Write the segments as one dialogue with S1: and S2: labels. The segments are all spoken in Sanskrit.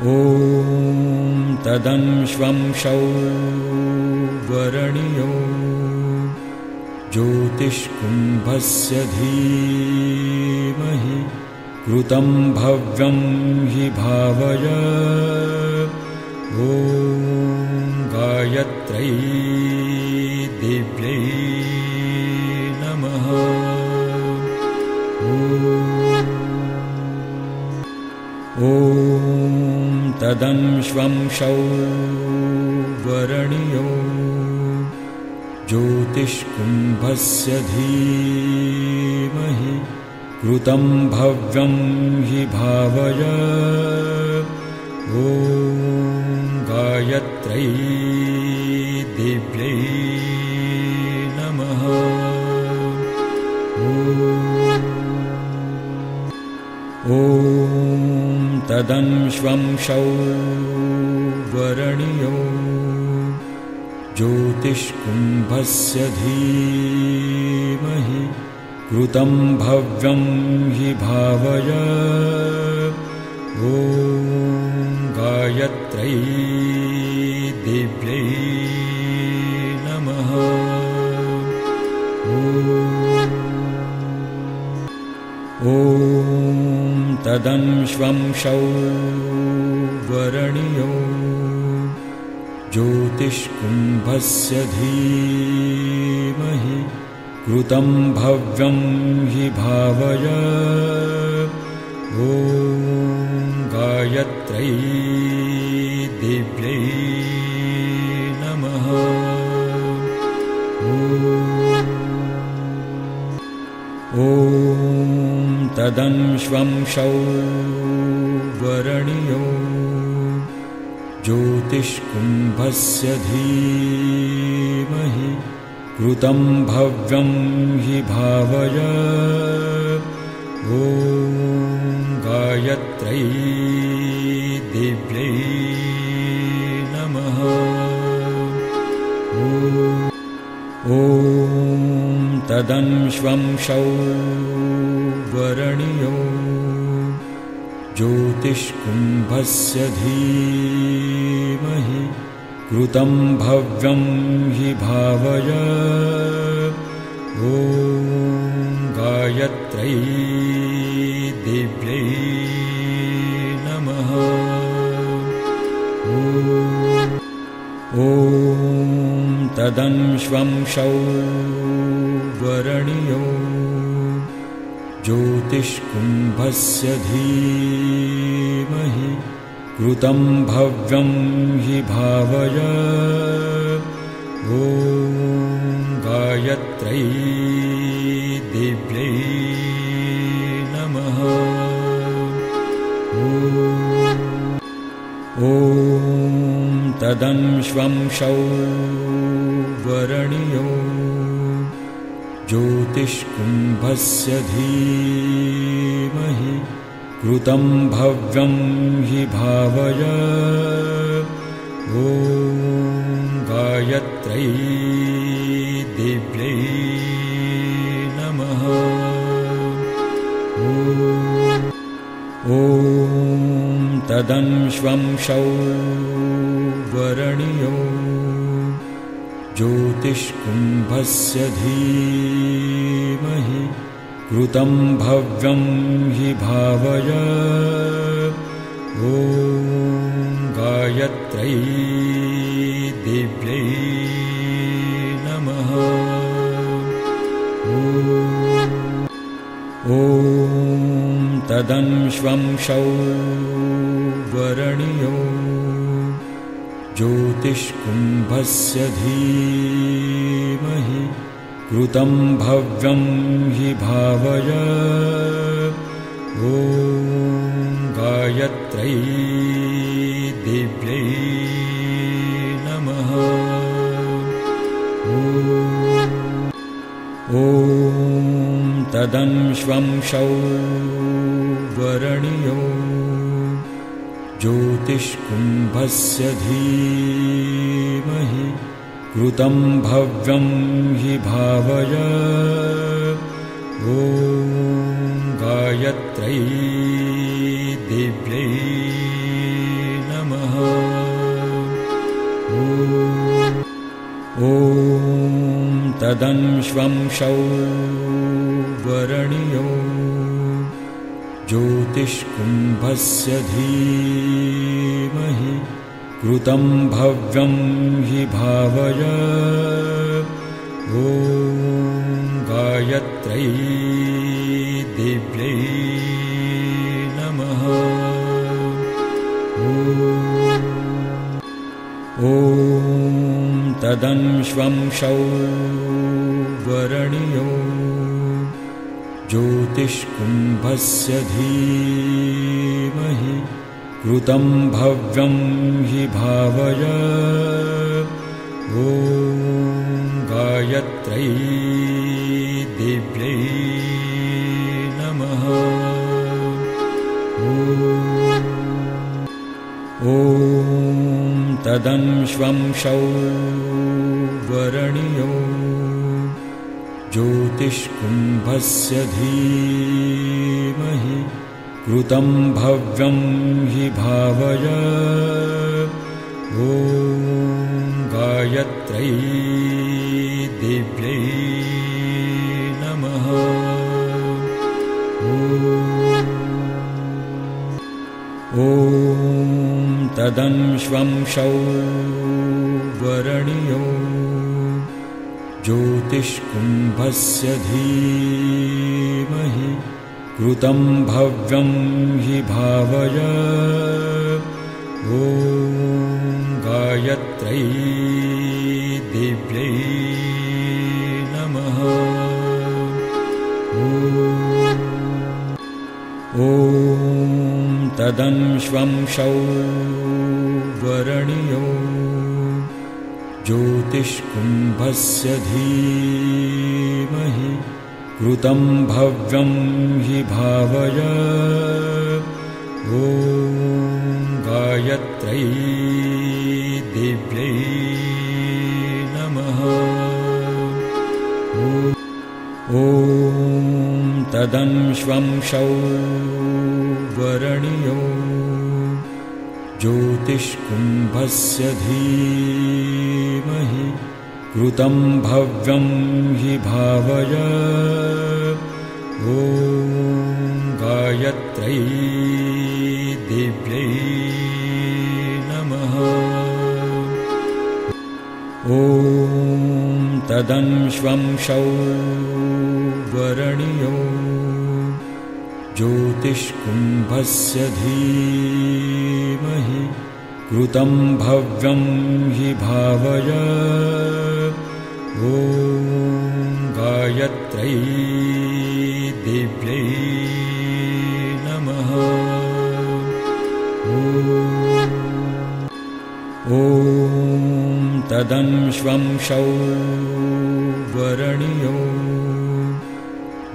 S1: ॐ तदंश्वंशौ वरणियो ज्योतिष्कुम्भस्य धीमहि कृतं भव्यं हि भावय। ॐ गायत्रै ॐ तदंश्वंशौ वरणियो ज्योतिष्कुम्भस्य धीमहि कृतं भव्यं हि भावय। ॐ गायत्रै दिव्यै नमः। ॐ तदंश्वंशौ वरणियो ज्योतिष्कुम्भस्य धीमहि कृतं भव्यं हि भावय। ॐ गायत्रै दिव्यै नमः। ॐ तदंश्वंशौ वरणियो ज्योतिष्कुम्भस्य धीमहि कृतं भव्यं हि भावय। ॐ गायत्रै दिव्यै नमः। ॐ तदंश्वंशौ वरणियो ज्योतिष्कुम्भस्य धीमहि कृतं भव्यं हि भावय। ॐ गायत्रै दिव्यै नमः। ॐ तदंश्वंशौ वरणियो ज्योतिष्कुम्भस्य धीमहि कृतं भव्यं हि भावय। ॐ गायत्रै दिव्यै नमः। ॐ तदंश्वंशौ वरणियो ज्योतिष्कुम्भस्य धीमहि कृतं भव्यं हि भावय। ॐ गायत्रै दिव्यै नमः। ॐ तदंश्वंशौ वरणियो ज्योतिष्कुम्भस्य धीमहि कृतं भव्यं हि भावय। ॐ गायत्रै दिव्यै नमः। ॐ तदंश्वंशौ वरणियो ज्योतिष्कुम्भस्य धीमहि कृतं भव्यं हि भावय। ॐ गायत्रै दिव्यै नमः। ॐ तदंश्वंशौ वरणियो ज्योतिष्कुम्भस्य धीमहि कृतं भव्यं हि भावय। ॐ गायत्रै दिव्यै नमः। ॐ तदंश्वंशौ वरणियो ज्योतिष्कुम्भस्य धीमहि कृतं भव्यं हि भावय। ॐ गायत्र्यै दिव्यै नमः। ॐ तदंश्वंसौ वरण्यौ। ज्योतिष्कुम्भस्य धीमहि कृतं भव्यं हि भावय। ॐ गायत्रै दिव्यै नमः। ॐ तदंश्वंशौ वरणियो ज्योतिष्कुम्भस्य धीमहि कृतं भव्यं हि भावय। ॐ गायत्रै दिव्यै नमः। ॐ तदंश्वंशौ वरणियो ज्योतिष्कुम्भस्य धीमहि कृतं भव्यं हि भावय। ॐ गायत्रै दिव्यै नमः। ॐ तदंश्वंशौ वरणियो ज्योतिष्कुम्भस्य धीमहि कृतं भव्यं हि भावय। ॐ गायत्रै दिव्यै नमः। ॐ तदंश्वंशौ वरणियो ज्योतिष्कुम्भस्य धीमहि कृतं भव्यं हि भावय। ॐ गायत्रै दिव्यै नमः। ॐ तदंश्वंशौ वरणियो ज्योतिष्कुम्भस्य धीमहि कृतं भव्यं हि भावय। ॐ गायत्रै दिव्यै नमः। ॐ तदंश्वंशौ वरणियो ज्योतिष्कुम्भस्य धीमहि कृतं भव्यं हि भावय। ॐ गायत्रै दिव्यै नमः। ॐ तदंश्वंशौ वरणियो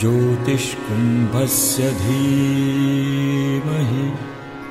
S1: ज्योतिष्कुम्भस्य धीमहि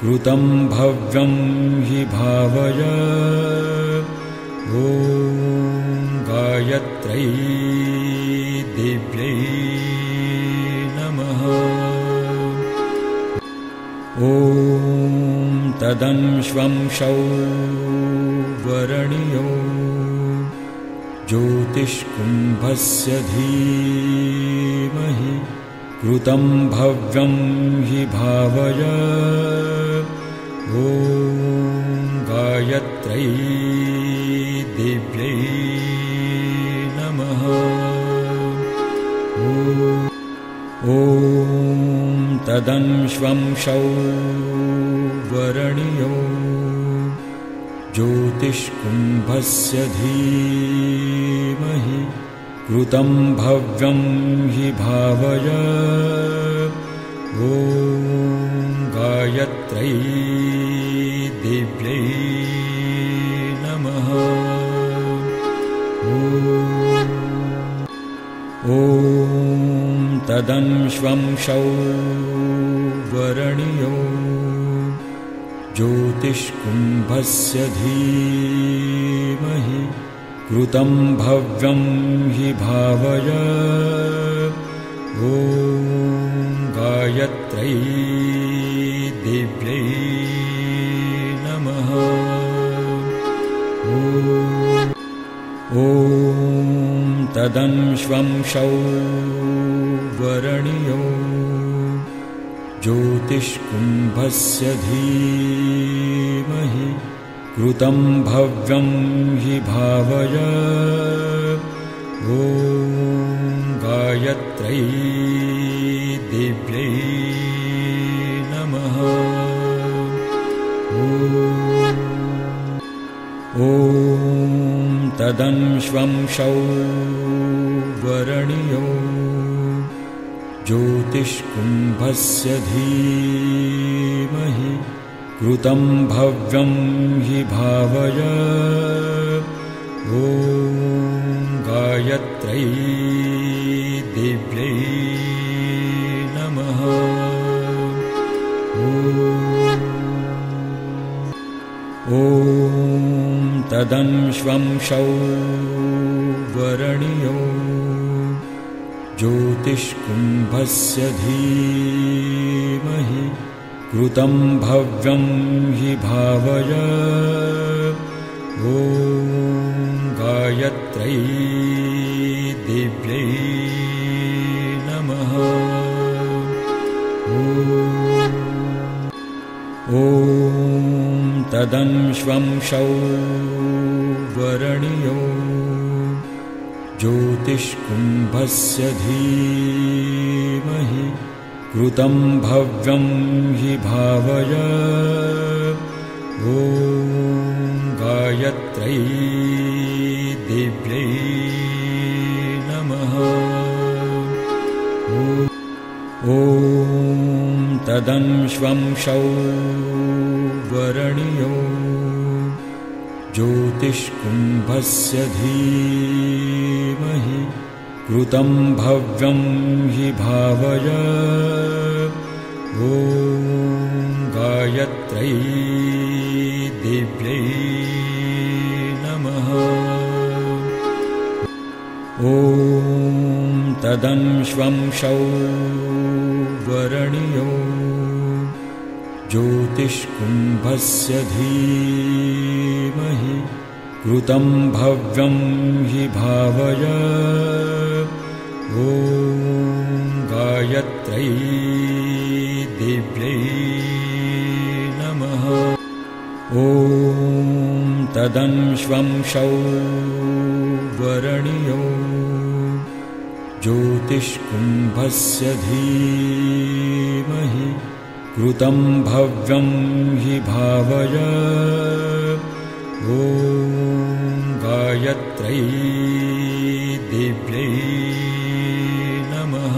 S1: कृतं भव्यं हि भावय। ॐ गायत्रै दिव्यै नमः। ॐ तदंश्वंशौ वरणियो ज्योतिष्कुम्भस्य धीमहि कृतं भव्यं हि भावय। ॐ गायत्रै दिव्यै नमः। ॐ तदंश्वंशौ वरणियो ज्योतिष्कुम्भस्य धीमहि कृतं भव्यं हि भावय। ॐ गायत्रै दिव्यै नमः। ॐ तदंश्वंशौ वरणियो ज्योतिष्कुम्भस्य धीमहि कृतं भव्यं हि भावय। ॐ गायत्रै दिव्यै नमः। ॐ तदंश्वंशौ वरणियो ज्योतिष्कुम्भस्य धीमहि कृतं भव्यं हि भावय। ॐ गायत्रै दिव्यै नमः। ॐ तदंश्वंशौ वरणियो ज्योतिष्कुम्भस्य धीमहि कृतं भव्यं हि भावय। ॐ गायत्रै दिव्यै नमः। ॐ तदंश्वंशौ वरणियो ज्योतिष्कुम्भस्य धीमहि कृतं भव्यं हि भावय। ॐ गायत्रै दिव्यै नमः। ॐ तदंश्वंशौ वरणियो ज्योतिष्कुम्भस्य धीमहि कृतं भव्यं हि भावय। ॐ गायत्रै दिव्यै नमः। ॐ तदंश्वंशौ वरणियो ज्योतिष्कुम्भस्य धीमहि कृतं भव्यं हि भावय। ॐ गायत्रै दिव्यै नमः। ॐ तदंश्वंशौ वरणियो ज्योतिष्कुम्भस्य धीमहि कृतं भव्यं हि भावय। ॐ गायत्रै दिव्यै नमः। ॐ तदंश्वंशौ वरणियो ज्योतिष्कुम्भस्य धीमहि कृतं भव्यं हि भावय। ॐ गायत्रै दिव्यै नमः।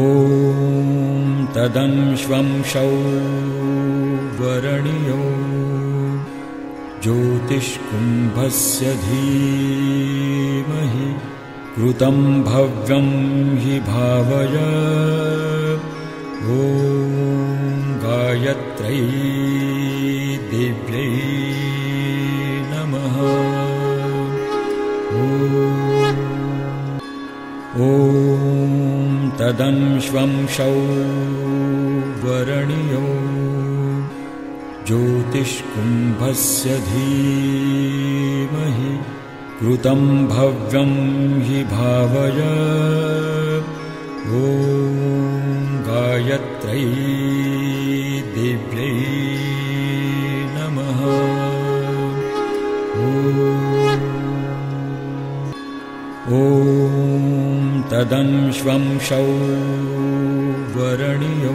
S1: ॐ तदंश्वंशौ वरणियो ज्योतिष्कुम्भस्य धीमहि। कृतं भव्यं हि भावय। ॐ गायत्रै नमः। ॐ तदंश्वंशौ वरणियो ज्योतिष्कुम्भस्य धीमहि कृतं भव्यं हि भावय। ॐ गायत्रै दिव्यै ॐ तदंश्वंशौ वरणियो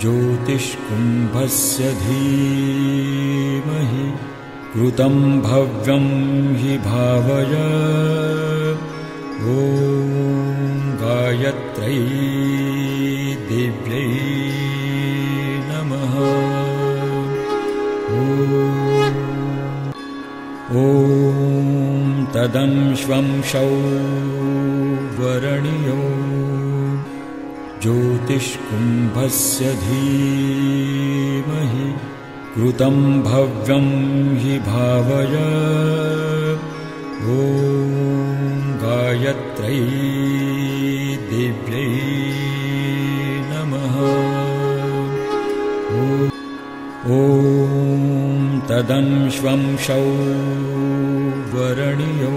S1: ज्योतिष्कुम्भस्य धीमहि कृतं भव्यं हि भावय। ॐ गायत्रै दिव्यै नमः। ॐ तदंश्वंशौ वरणियो ज्योतिष्कुम्भस्य धीमहि कृतं भव्यं हि भावय ॐ गायत्रै दिव्यै नमः। ॐ तदंश्वंशौ वरणियो।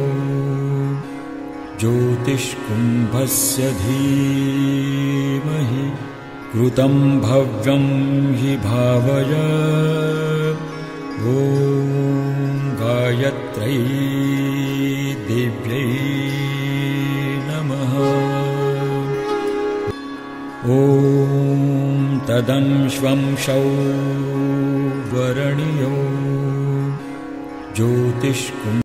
S1: ज्योतिष्कुम्भस्य धीमहि कृतं भव्यं हि भावय। ॐ गायत्रै दिव्यै नमः। ॐ तदंश्वंशौ वरणियो ज्योतिष्कुम्